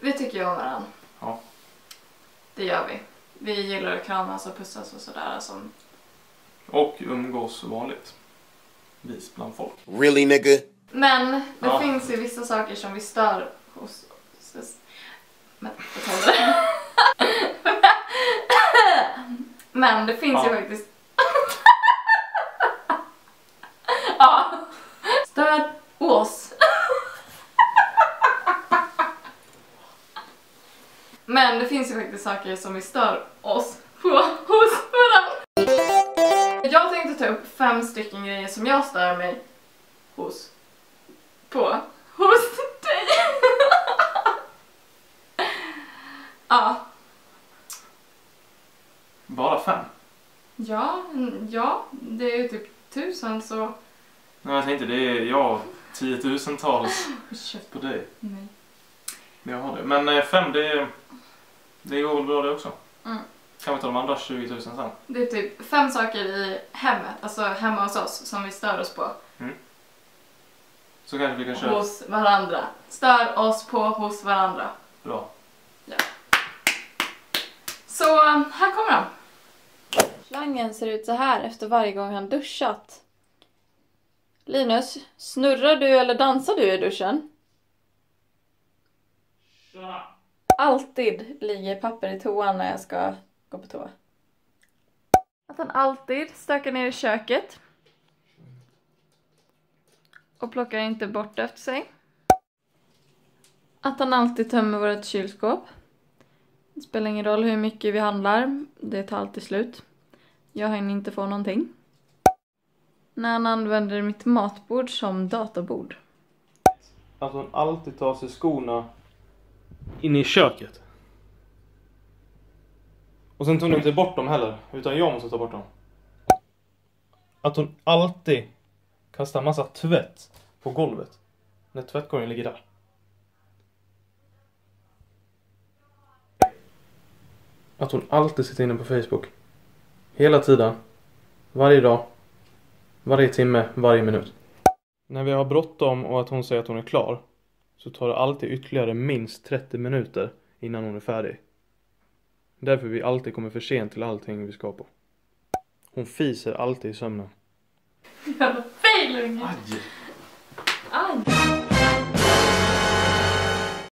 Vi tycker ju om varandra. Ja. Det gör vi. Vi gillar att kramas och pussas och sådär som... Och umgås vanligt. Vis bland folk. Really, nigga? Men det Ja. finns ju vissa saker som vi stör hos oss. Men det. Men det finns ju Ja. faktiskt... ja. Stör oss. Men det finns ju faktiskt saker som vi stör oss på hos varandra. Jag tänkte ta upp fem stycken grejer som jag stör mig hos på hos dig. ja. Bara fem? Ja, ja, det är ju typ tusen så... Nej, jag tänkte det är jag tiotusentals på dig. Nej. Jag har det. Men eh, fem, det, det går väl bra det också. Mm. Kan vi ta de andra 20 000 sen? Det är typ fem saker i hemmet, alltså hemma hos oss, som vi stör oss på. Så kanske vi kan köra. Hos varandra. Stör oss på hos varandra. Bra. Så här kommer de. Slangen ser ut så här efter varje gång han duschat. Linus, snurrar du eller dansar du i duschen? Alltid ligger papper i toan när jag ska gå på toa. Att han alltid stökar ner i köket. Och plockar inte bort efter sig. Att han alltid tömmer vårt kylskåp. Det spelar ingen roll hur mycket vi handlar, det tar alltid slut. Jag hinner inte få någonting. När han använder mitt matbord som databord. Att hon alltid tar sig skorna in i köket. Och sen tog hon inte bort dem heller, utan jag måste ta bort dem. Att hon alltid kastar massa tvätt på golvet. När tvättkorgen ligger där. Att hon alltid sitter inne på Facebook. Hela tiden. Varje dag. Varje timme, varje minut. När vi har bråttom och att hon säger att hon är klar så tar det alltid ytterligare minst 30 minuter innan hon är färdig. Därför vi alltid kommer för sent till allting vi ska på. Hon fiser alltid i sömnen. Jävla fail unge!